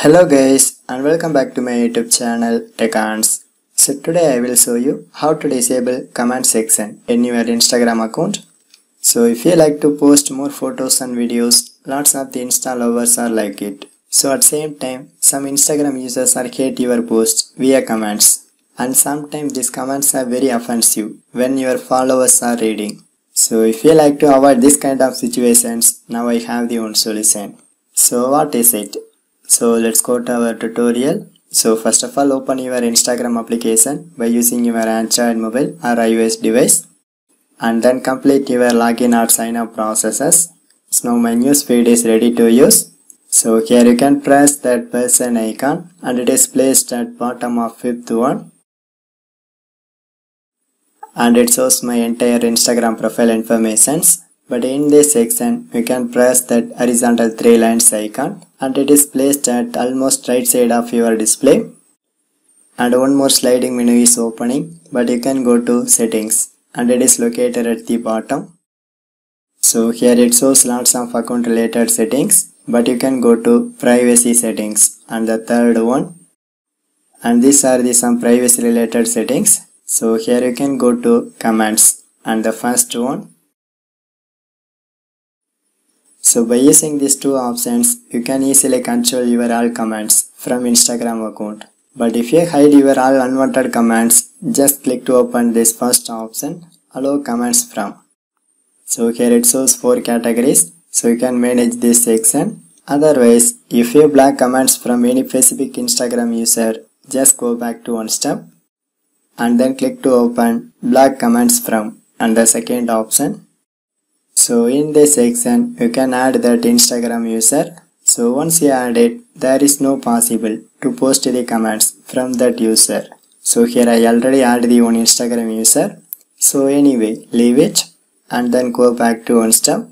Hello guys and welcome back to my YouTube channel Teconz. So today I will show you how to disable comment section in your Instagram account. So if you like to post more photos and videos, lots of the Insta lovers are like it. So at same time, some Instagram users are hate your posts via comments. And sometimes these comments are very offensive when your followers are reading. So if you like to avoid this kind of situations, now I have the one solution. So what is it? So let's go to our tutorial. So first of all open your Instagram application by using your Android mobile or iOS device and then complete your login or sign up processes. So now my news feed is ready to use. So here you can press that person icon and it is placed at bottom of fifth one and it shows my entire Instagram profile informations but in this section you can press that horizontal three lines icon and it is placed at almost right side of your display. And one more sliding menu is opening but you can go to settings. And it is located at the bottom. So here it shows lots of account related settings but you can go to privacy settings and the third one. And these are the some privacy related settings. So here you can go to comments and the first one so by using these two options, you can easily control your all comments from Instagram account. But if you hide your all unwanted comments, just click to open this first option, allow comments from. So here it shows four categories, so you can manage this section. Otherwise, if you block comments from any specific Instagram user, just go back to one step and then click to open block comments from and the second option so in this section you can add that Instagram user. So once you add it, there is no possible to post the comments from that user. So here I already add the one Instagram user. So anyway, leave it and then go back to one step.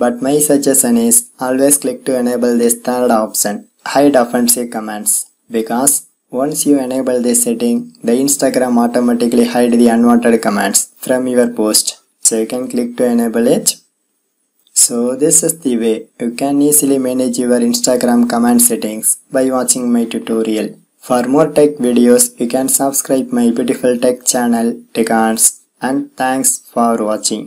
But my suggestion is always click to enable this third option, hide offensive comments. Because once you enable this setting, the Instagram automatically hide the unwanted comments from your post so you can click to enable it. So this is the way. You can easily manage your instagram command settings by watching my tutorial. For more tech videos you can subscribe my beautiful tech channel Teconz and thanks for watching